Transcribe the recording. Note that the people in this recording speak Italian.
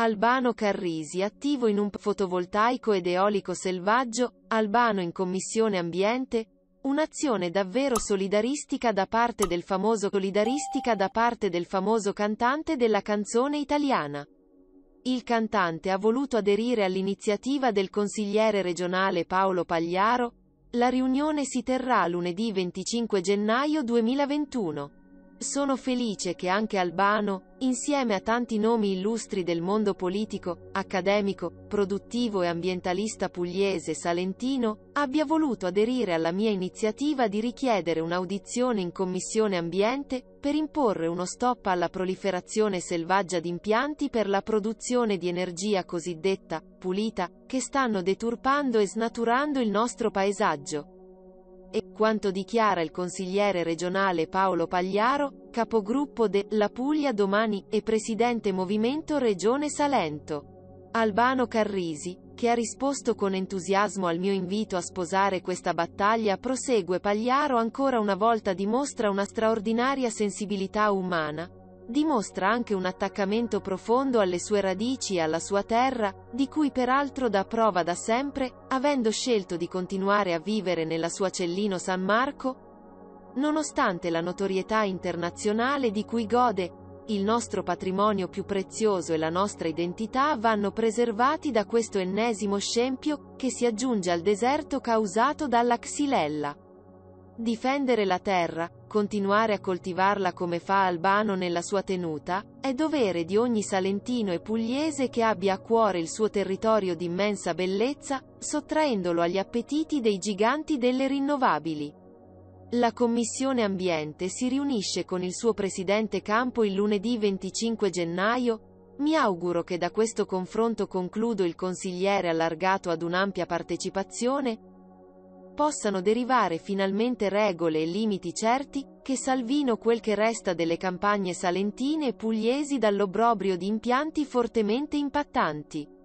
Albano Carrisi attivo in un fotovoltaico ed eolico selvaggio, Albano in Commissione Ambiente, un'azione davvero solidaristica da parte del famoso solidaristica da parte del famoso cantante della canzone italiana. Il cantante ha voluto aderire all'iniziativa del consigliere regionale Paolo Pagliaro, la riunione si terrà lunedì 25 gennaio 2021. Sono felice che anche Albano, insieme a tanti nomi illustri del mondo politico, accademico, produttivo e ambientalista pugliese salentino, abbia voluto aderire alla mia iniziativa di richiedere un'audizione in Commissione Ambiente, per imporre uno stop alla proliferazione selvaggia di impianti per la produzione di energia cosiddetta, pulita, che stanno deturpando e snaturando il nostro paesaggio. E, quanto dichiara il consigliere regionale Paolo Pagliaro, capogruppo de La Puglia Domani e presidente Movimento Regione Salento. Albano Carrisi, che ha risposto con entusiasmo al mio invito a sposare questa battaglia prosegue Pagliaro ancora una volta dimostra una straordinaria sensibilità umana, dimostra anche un attaccamento profondo alle sue radici e alla sua terra, di cui peraltro dà prova da sempre, avendo scelto di continuare a vivere nella sua Cellino San Marco, nonostante la notorietà internazionale di cui gode, il nostro patrimonio più prezioso e la nostra identità vanno preservati da questo ennesimo scempio, che si aggiunge al deserto causato dalla xylella. Difendere la terra, continuare a coltivarla come fa Albano nella sua tenuta, è dovere di ogni salentino e pugliese che abbia a cuore il suo territorio d'immensa bellezza, sottraendolo agli appetiti dei giganti delle rinnovabili. La Commissione Ambiente si riunisce con il suo presidente Campo il lunedì 25 gennaio, mi auguro che da questo confronto concludo il consigliere allargato ad un'ampia partecipazione, possano derivare finalmente regole e limiti certi, che salvino quel che resta delle campagne salentine e pugliesi dall'obbrobrio di impianti fortemente impattanti.